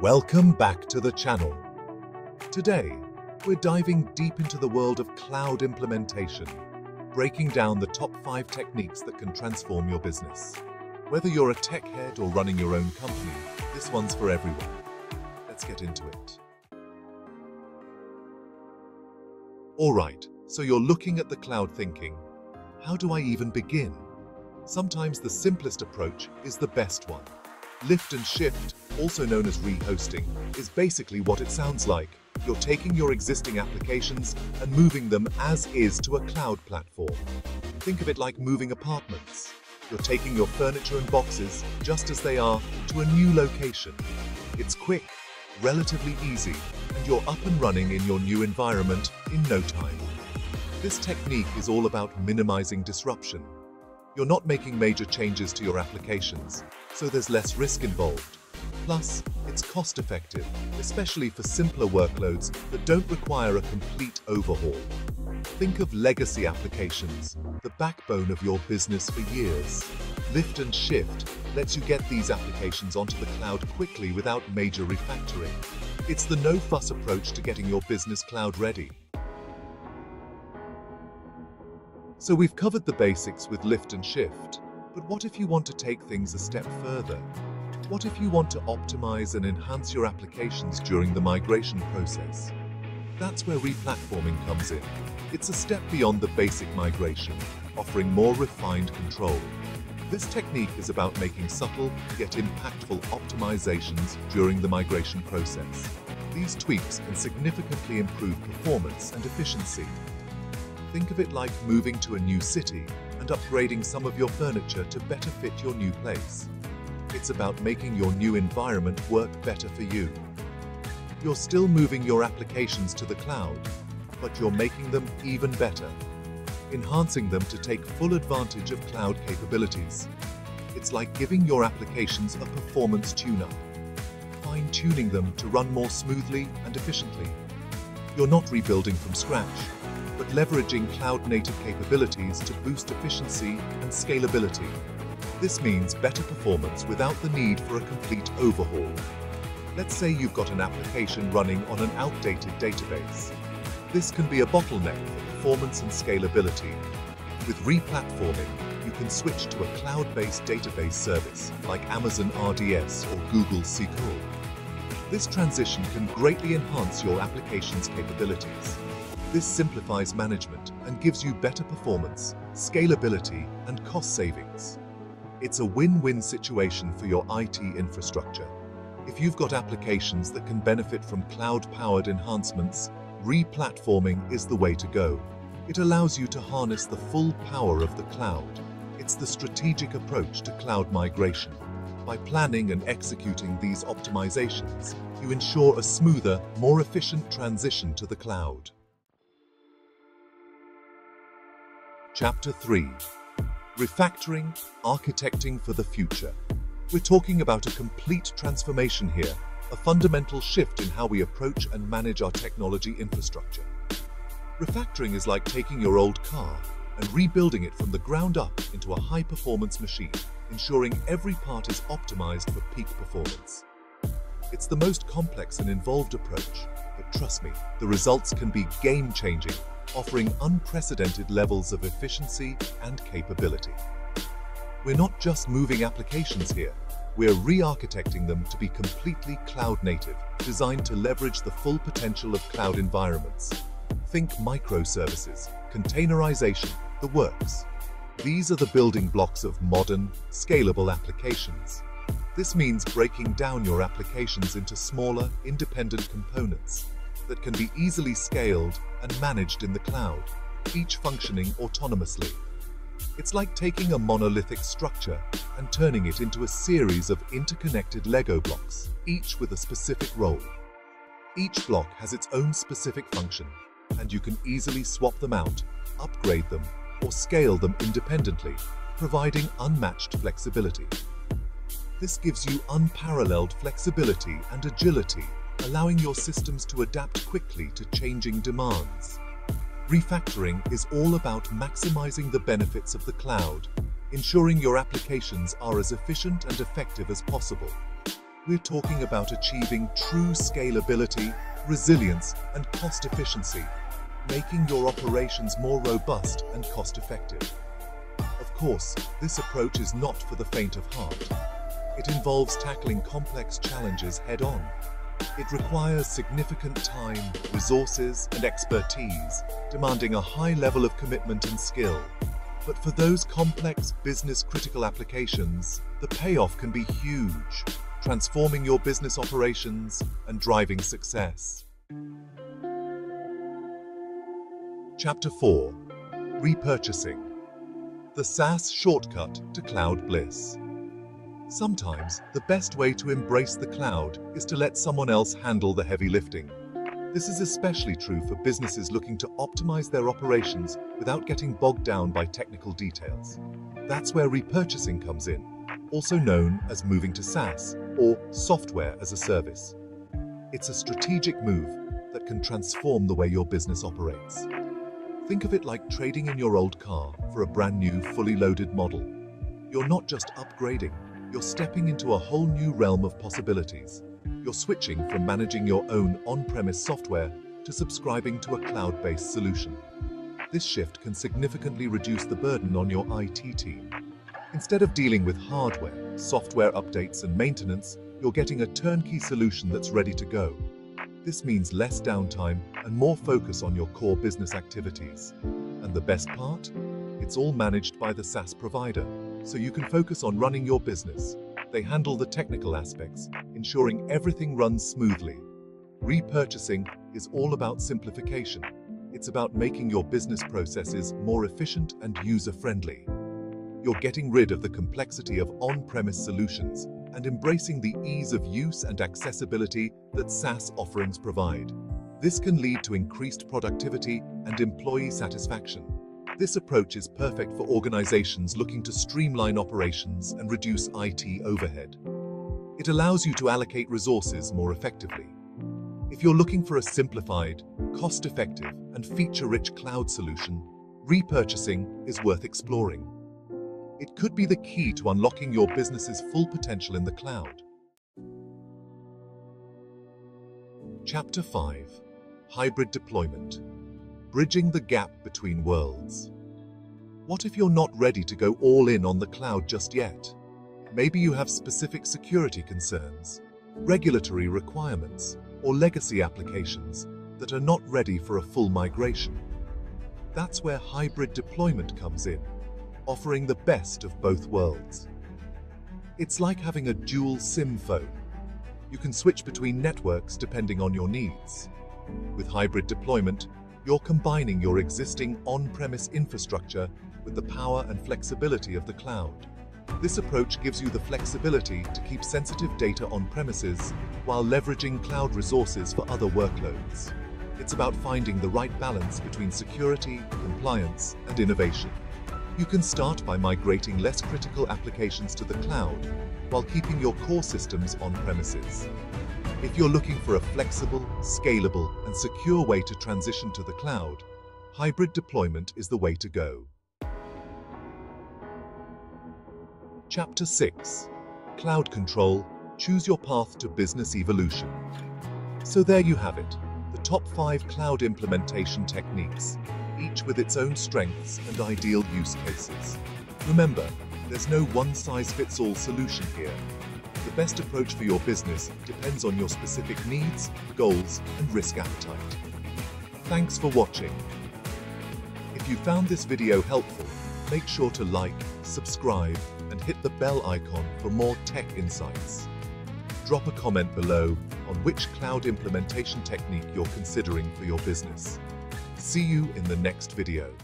Welcome back to the channel. Today, we're diving deep into the world of cloud implementation, breaking down the top five techniques that can transform your business. Whether you're a tech head or running your own company, this one's for everyone. Let's get into it. All right, so you're looking at the cloud thinking, how do I even begin? Sometimes the simplest approach is the best one. Lift and shift, also known as rehosting, is basically what it sounds like. You're taking your existing applications and moving them as is to a cloud platform. Think of it like moving apartments. You're taking your furniture and boxes, just as they are, to a new location. It's quick, relatively easy, and you're up and running in your new environment in no time. This technique is all about minimizing disruption. You're not making major changes to your applications, so there's less risk involved. Plus, it's cost effective, especially for simpler workloads that don't require a complete overhaul. Think of legacy applications, the backbone of your business for years. Lift and Shift lets you get these applications onto the cloud quickly without major refactoring. It's the no-fuss approach to getting your business cloud ready. So we've covered the basics with lift and shift, but what if you want to take things a step further? What if you want to optimize and enhance your applications during the migration process? That's where replatforming comes in. It's a step beyond the basic migration, offering more refined control. This technique is about making subtle yet impactful optimizations during the migration process. These tweaks can significantly improve performance and efficiency, Think of it like moving to a new city and upgrading some of your furniture to better fit your new place. It's about making your new environment work better for you. You're still moving your applications to the cloud, but you're making them even better, enhancing them to take full advantage of cloud capabilities. It's like giving your applications a performance tune-up, fine-tuning them to run more smoothly and efficiently. You're not rebuilding from scratch, but leveraging cloud-native capabilities to boost efficiency and scalability. This means better performance without the need for a complete overhaul. Let's say you've got an application running on an outdated database. This can be a bottleneck for performance and scalability. With replatforming, you can switch to a cloud-based database service like Amazon RDS or Google SQL. This transition can greatly enhance your application's capabilities. This simplifies management and gives you better performance, scalability, and cost savings. It's a win-win situation for your IT infrastructure. If you've got applications that can benefit from cloud-powered enhancements, re-platforming is the way to go. It allows you to harness the full power of the cloud. It's the strategic approach to cloud migration. By planning and executing these optimizations, you ensure a smoother, more efficient transition to the cloud. Chapter 3 Refactoring, Architecting for the Future. We're talking about a complete transformation here, a fundamental shift in how we approach and manage our technology infrastructure. Refactoring is like taking your old car and rebuilding it from the ground up into a high-performance machine, ensuring every part is optimized for peak performance. It's the most complex and involved approach, but trust me, the results can be game-changing offering unprecedented levels of efficiency and capability. We're not just moving applications here, we're re-architecting them to be completely cloud-native, designed to leverage the full potential of cloud environments. Think microservices, containerization, the works. These are the building blocks of modern, scalable applications. This means breaking down your applications into smaller, independent components that can be easily scaled and managed in the cloud, each functioning autonomously. It's like taking a monolithic structure and turning it into a series of interconnected Lego blocks, each with a specific role. Each block has its own specific function, and you can easily swap them out, upgrade them, or scale them independently, providing unmatched flexibility. This gives you unparalleled flexibility and agility allowing your systems to adapt quickly to changing demands. Refactoring is all about maximizing the benefits of the cloud, ensuring your applications are as efficient and effective as possible. we're talking about achieving true scalability, resilience, and cost efficiency, making your operations more robust and cost-effective. Of course, this approach is not for the faint of heart. It involves tackling complex challenges head-on. It requires significant time, resources, and expertise, demanding a high level of commitment and skill. But for those complex business-critical applications, the payoff can be huge, transforming your business operations and driving success. Chapter 4 Repurchasing The SaaS Shortcut to Cloud Bliss. Sometimes, the best way to embrace the cloud is to let someone else handle the heavy lifting. This is especially true for businesses looking to optimize their operations without getting bogged down by technical details. That's where repurchasing comes in, also known as moving to SaaS or software as a service. It's a strategic move that can transform the way your business operates. Think of it like trading in your old car for a brand new, fully loaded model. You're not just upgrading, you're stepping into a whole new realm of possibilities. You're switching from managing your own on-premise software to subscribing to a cloud-based solution. This shift can significantly reduce the burden on your IT team. Instead of dealing with hardware, software updates and maintenance, you're getting a turnkey solution that's ready to go. This means less downtime and more focus on your core business activities. And the best part? It's all managed by the SaaS provider, so you can focus on running your business. They handle the technical aspects, ensuring everything runs smoothly. Repurchasing is all about simplification. It's about making your business processes more efficient and user-friendly. You're getting rid of the complexity of on-premise solutions and embracing the ease of use and accessibility that SaaS offerings provide. This can lead to increased productivity and employee satisfaction. This approach is perfect for organizations looking to streamline operations and reduce IT overhead. It allows you to allocate resources more effectively. If you're looking for a simplified, cost-effective, and feature-rich cloud solution, repurchasing is worth exploring. It could be the key to unlocking your business's full potential in the cloud. Chapter 5 Hybrid Deployment Bridging the Gap Between Worlds. What if you're not ready to go all in on the cloud just yet? Maybe you have specific security concerns, regulatory requirements, or legacy applications that are not ready for a full migration. That's where hybrid deployment comes in offering the best of both worlds. It's like having a dual SIM phone. You can switch between networks depending on your needs. With hybrid deployment, you're combining your existing on-premise infrastructure with the power and flexibility of the cloud. This approach gives you the flexibility to keep sensitive data on premises while leveraging cloud resources for other workloads. It's about finding the right balance between security, compliance, and innovation. You can start by migrating less critical applications to the cloud while keeping your core systems on premises. If you're looking for a flexible, scalable, and secure way to transition to the cloud, hybrid deployment is the way to go. Chapter 6 Cloud Control Choose Your Path to Business Evolution. So there you have it, the top 5 cloud implementation techniques each with its own strengths and ideal use cases. Remember, there's no one-size-fits-all solution here. The best approach for your business depends on your specific needs, goals, and risk appetite. Thanks for watching. If you found this video helpful, make sure to like, subscribe, and hit the bell icon for more tech insights. Drop a comment below on which cloud implementation technique you're considering for your business. See you in the next video.